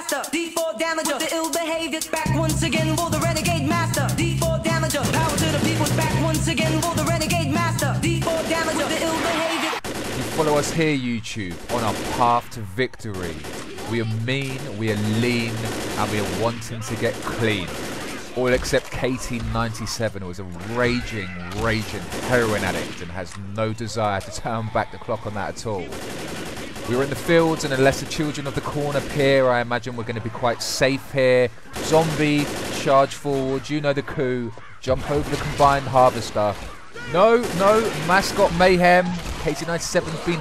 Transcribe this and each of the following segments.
master, D4 damager, the ill behavior, back once again for the renegade master, D4 damager, power to the back once again for the renegade master, D4 damager, the ill behavior. You follow us here, YouTube, on our path to victory. We are mean, we are lean, and we are wanting to get clean. All except KT97, who is a raging, raging heroin addict and has no desire to turn back the clock on that at all. We were in the fields, and unless the children of the corner appear, I imagine we're going to be quite safe here. Zombie, charge forward, you know the coup. Jump over the combined harvester. No, no, mascot mayhem. KT97's been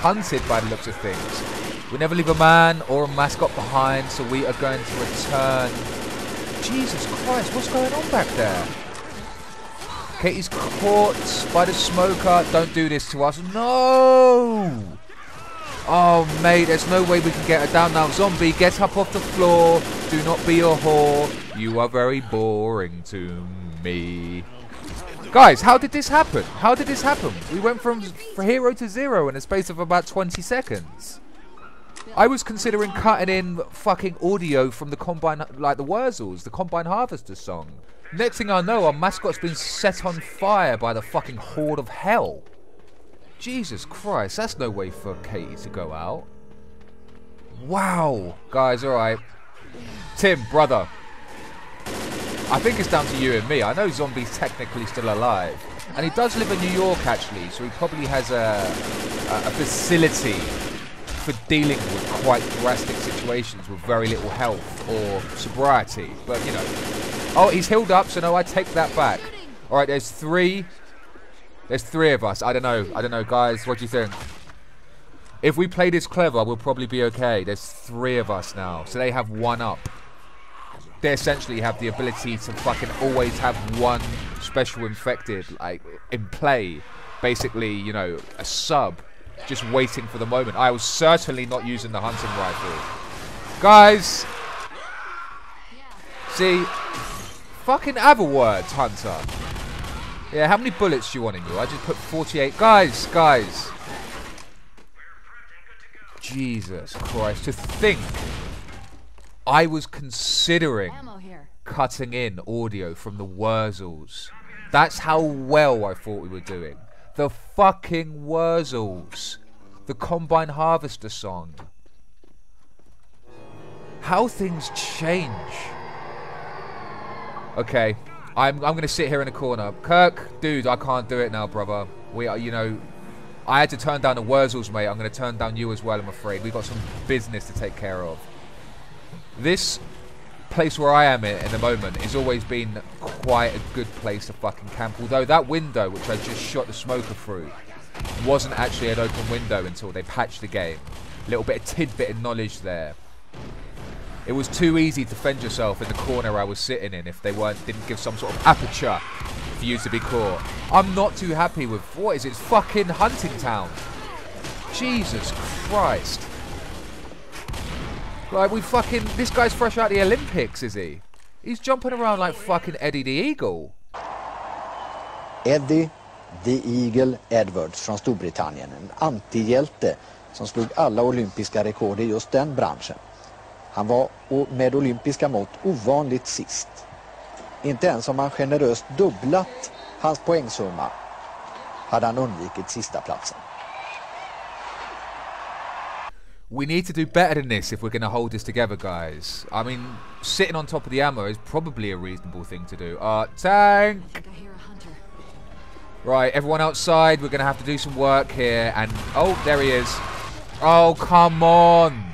hunted by the looks of things. We never leave a man or a mascot behind, so we are going to return. Jesus Christ, what's going on back there? Katie's caught by the smoker. Don't do this to us. No! Oh, mate, there's no way we can get her down now. Zombie, get up off the floor. Do not be a whore. You are very boring to me. Guys, how did this happen? How did this happen? We went from hero to zero in a space of about 20 seconds. I was considering cutting in fucking audio from the Combine, like the Wurzels, the Combine Harvester song. Next thing I know, our mascot's been set on fire by the fucking horde of hell. Jesus Christ, that's no way for Katie to go out. Wow. Guys, alright. Tim, brother. I think it's down to you and me. I know Zombie's technically still alive. And he does live in New York, actually, so he probably has a, a, facility for dealing with quite drastic situations with very little health or sobriety. But, you know. Oh, he's healed up, so no, I take that back. Alright, there's three there's three of us. I don't know. I don't know, guys. What do you think? If we play this clever, we'll probably be okay. There's three of us now. So they have one up. They essentially have the ability to fucking always have one special infected, like, in play. Basically, you know, a sub. Just waiting for the moment. I was certainly not using the hunting rifle. Guys! See? Fucking have a word, Hunter. Yeah, how many bullets do you want in you? I just put 48. Guys, guys. Jesus Christ. To think I was considering cutting in audio from the Wurzels. That's how well I thought we were doing. The fucking Wurzels. The Combine Harvester song. How things change. Okay. I'm, I'm going to sit here in the corner. Kirk, dude, I can't do it now, brother. We are, you know, I had to turn down the Wurzels, mate. I'm going to turn down you as well, I'm afraid. We've got some business to take care of. This place where I am in, in the moment has always been quite a good place to fucking camp. Although that window, which I just shot the smoker through, wasn't actually an open window until they patched the game. A little bit of tidbit of knowledge there. It was too easy to fend yourself in the corner I was sitting in if they weren't didn't give some sort of aperture for you to be caught. I'm not too happy with what is it? It's fucking Hunting Town. Jesus Christ. Like we fucking this guy's fresh out the Olympics, is he? He's jumping around like fucking Eddie the Eagle. Eddie The Eagle Edwards från Storbritannien. En antihjälte som slog alla olympiska rekord i just den branschen. Han var med olympiska mått ovanligt sist. Inte ens om man generöst dubblat hans poängsumma hade han undvikit sista platsen. We need to do better than this if we're going to hold this together, guys. I mean, sitting on top of the ammo is probably a reasonable thing to do. Uh, tank! I hear. Right, everyone outside, we're going to have to do some work here. And, oh, there he is. Oh, come on.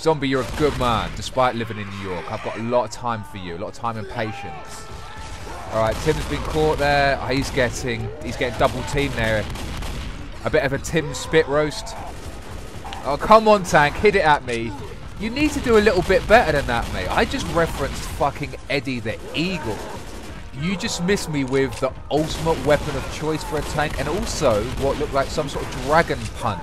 Zombie, you're a good man, despite living in New York. I've got a lot of time for you, a lot of time and patience. All right, Tim's been caught there. Oh, he's getting, he's getting double teamed there. A bit of a Tim spit roast. Oh, come on, Tank, hit it at me. You need to do a little bit better than that, mate. I just referenced fucking Eddie the Eagle. You just missed me with the ultimate weapon of choice for a tank and also what looked like some sort of dragon punch.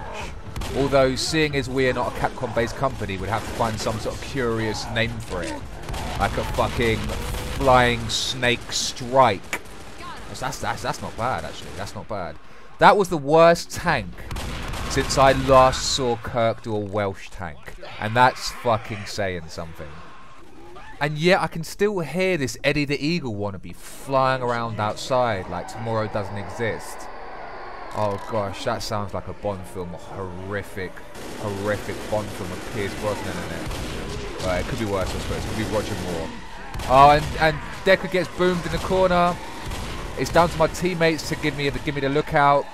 Although, seeing as we are not a Capcom based company, we'd have to find some sort of curious name for it. Like a fucking flying snake strike. That's, that's, that's, that's not bad, actually. That's not bad. That was the worst tank since I last saw Kirk do a Welsh tank. And that's fucking saying something. And yet I can still hear this Eddie the Eagle wannabe flying around outside like tomorrow doesn't exist. Oh gosh, that sounds like a Bond film, a horrific, horrific Bond film with Pierce Brosnan in it. It could be worse, I suppose. It could be Roger Moore. Oh, and, and Decker gets boomed in the corner. It's down to my teammates to give me the give me the lookout.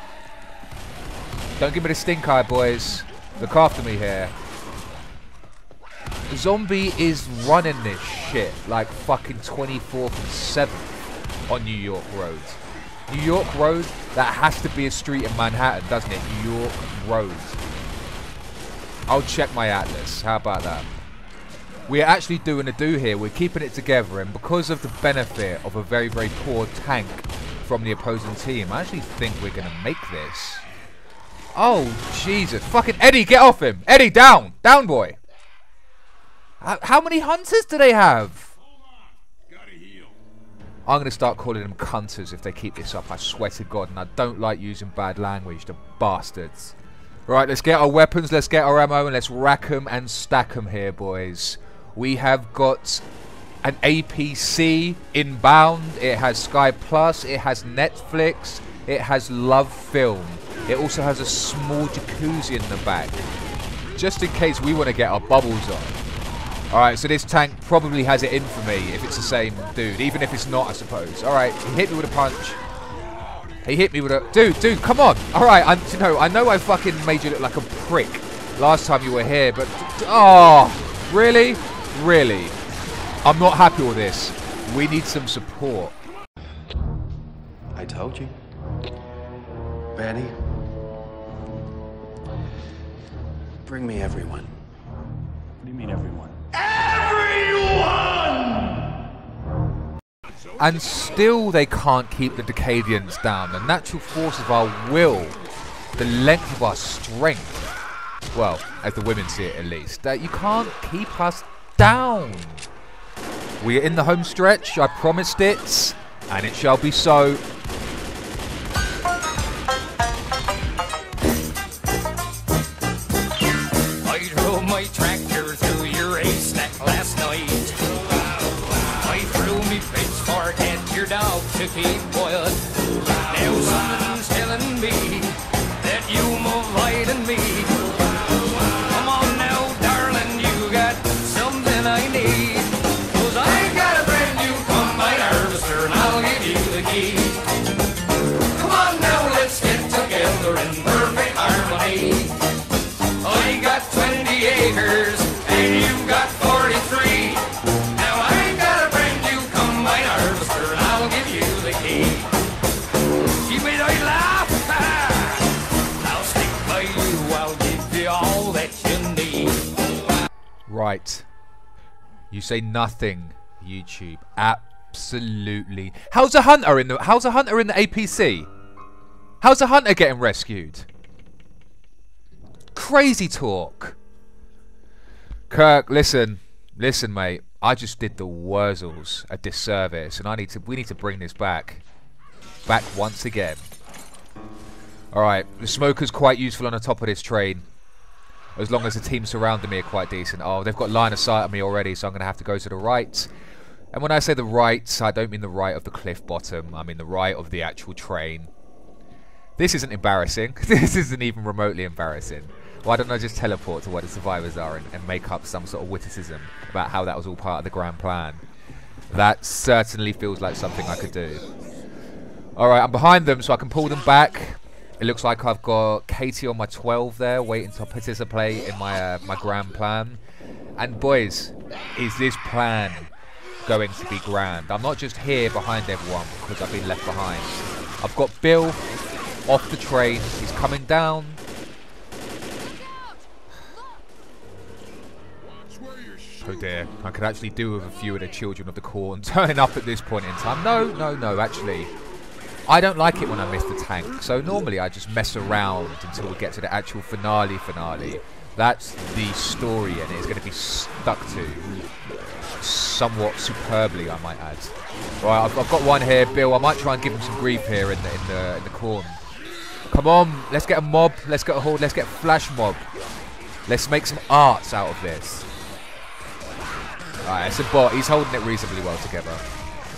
Don't give me the stink eye, boys. Look after me here. Zombie is running this shit like fucking 24th and 7th on New York Road. New York Road, that has to be a street in Manhattan, doesn't it? New York Road. I'll check my atlas. How about that? We're actually doing a do here. We're keeping it together, and because of the benefit of a very, very poor tank from the opposing team, I actually think we're going to make this. Oh, Jesus. Fucking Eddie, get off him. Eddie, down. Down, boy. How, how many hunters do they have? I'm going to start calling them cunters if they keep this up. I swear to God. And I don't like using bad language. The bastards. Right, let's get our weapons. Let's get our ammo. And let's rack them and stack them here, boys. We have got an APC inbound. It has Sky Plus. It has Netflix. It has LoveFilm. It also has a small jacuzzi in the back. Just in case we want to get our bubbles on. Alright, so this tank probably has it in for me if it's the same dude. Even if it's not, I suppose. Alright, he hit me with a punch. He hit me with a... Dude, dude, come on. Alright, I, you know, I know I fucking made you look like a prick last time you were here, but... Oh, really? Really? I'm not happy with this. We need some support. I told you. Benny. Bring me everyone. What do you mean, everyone? And still they can't keep the Decadians down. The natural force of our will, the length of our strength, well, as the women see it at least, that you can't keep us down. We are in the home stretch, I promised it, and it shall be so. Right. You say nothing, YouTube. Absolutely. How's a hunter in the how's a hunter in the APC? How's a hunter getting rescued? Crazy talk. Kirk, listen. Listen, mate. I just did the Wurzels a disservice and I need to we need to bring this back. Back once again. Alright, the smoker's quite useful on the top of this train. As long as the team surrounding me are quite decent. Oh, they've got line of sight on me already, so I'm going to have to go to the right. And when I say the right, I don't mean the right of the cliff bottom. I mean the right of the actual train. This isn't embarrassing. this isn't even remotely embarrassing. Why don't I just teleport to where the survivors are and, and make up some sort of witticism about how that was all part of the grand plan? That certainly feels like something I could do. Alright, I'm behind them so I can pull them back. It looks like I've got Katie on my 12 there, waiting to participate in my uh, my grand plan. And boys, is this plan going to be grand? I'm not just here behind everyone because I've been left behind. I've got Bill off the train. He's coming down. Oh dear, I could actually do with a few of the children of the corn turning up at this point in time. No, no, no, actually. I don't like it when I miss the tank, so normally I just mess around until we get to the actual finale finale. That's the story and it's going to be stuck to somewhat superbly, I might add. Right, I've, I've, got one here, Bill. I might try and give him some grief here in the, in the, in the corn. Come on, let's get a mob, let's get a horde, let's get flash mob. Let's make some arts out of this. Alright, it's a bot. He's holding it reasonably well together.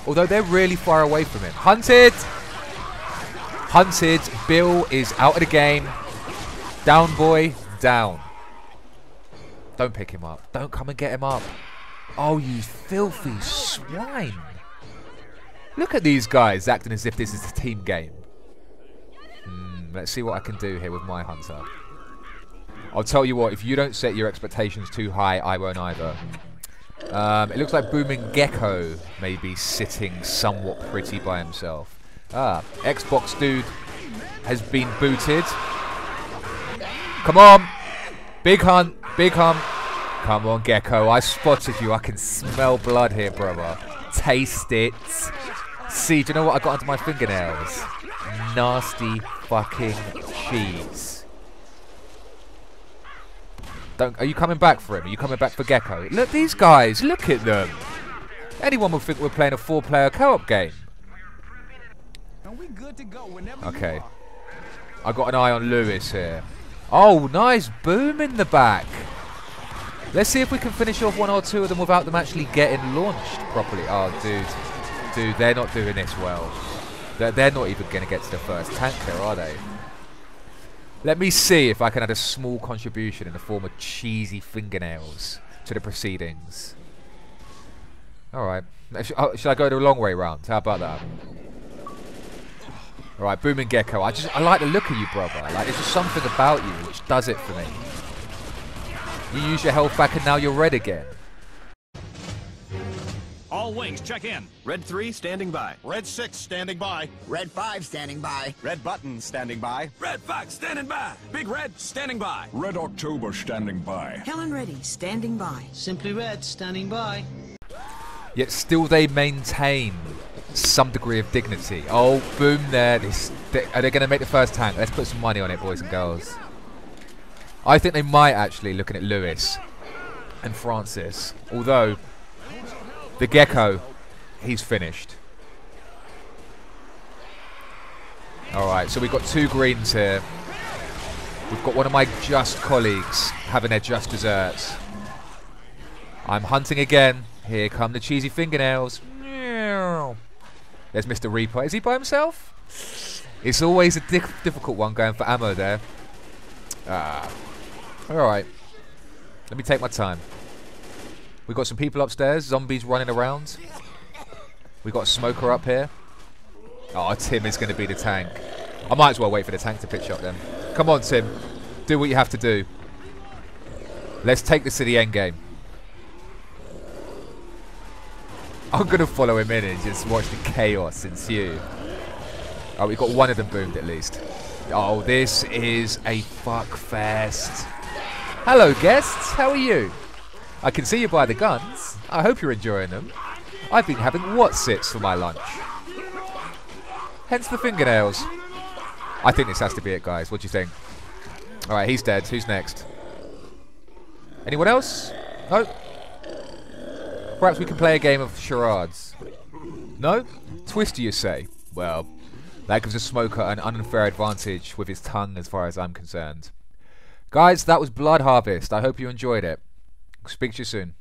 Although they're really far away from him. Hunted! Hunted. Bill is out of the game. Down, boy. Down. Don't pick him up. Don't come and get him up. Oh, you filthy swine. Look at these guys acting as if this is a team game. Hmm, let's see what I can do here with my hunter. I'll tell you what, if you don't set your expectations too high, I won't either. Um, it looks like Booming Gecko may be sitting somewhat pretty by himself. Ah, Xbox dude has been booted. Come on! Big hunt, big hunt. Come on, Gecko. I spotted you. I can smell blood here, brother. Taste it. See, do you know what I got under my fingernails? Nasty fucking cheese. Don't, are you coming back for him? Are you coming back for Gecko? Look, at these guys, look at them. Anyone would think we're playing a four-player co-op game. Okay. I got an eye on Lewis here. Oh, nice boom in the back. Let's see if we can finish off one or two of them without them actually getting launched properly. Oh, dude. Dude, they're not doing this well. They're, they're not even going to get to the first tank there, are they? Let me see if I can add a small contribution in the form of cheesy fingernails to the proceedings. Alright. Oh, should I go the long way round? How about that? Alright, Booming Gecko. I just I like the look of you, brother. Like there's just something about you which does it for me. You use your health back and now you're red again. All wings, check in. Red 3 standing by. Red 6 standing by. Red 5 standing by. Red button standing by. Red Fox standing by. Big Red standing by. Red October standing by. Helen Reddy standing by. Simply Red standing by. Yet still they maintain some degree of dignity. Oh, boom there. They, are they going to make the first tank? Let's put some money on it, boys and girls. I think they might actually, looking at Lewis and Francis. Although, the Gecko, he's finished. Alright, so we've got two greens here. We've got one of my just colleagues having their just desserts. I'm hunting again. Here come the cheesy fingernails. There's Mr. Reaper. Is he by himself? It's always a di difficult one going for ammo there. Ah. Alright. Let me take my time. We've got some people upstairs, zombies running around. We've got a smoker up here. Oh, Tim is going to be the tank. I might as well wait for the tank to pitch up then. Come on, Tim. Do what you have to do. Let's take this to the end game. I'm going to follow him in and just watch the chaos ensue. Oh, we've got one of them boomed at least. Oh, this is a fuck fest. Hello, guests. How are you? I can see you by the guns. I hope you're enjoying them. I've been having Wotsits for my lunch. Hence the fingernails. I think this has to be it, guys. What do you think? Alright, he's dead. Who's next? Anyone else? No? Perhaps we can play a game of charades. No? Twister, you say? Well, that gives a smoker an unfair advantage with his tongue as far as I'm concerned. Guys, that was Blood Harvest. I hope you enjoyed it. Speak to you soon.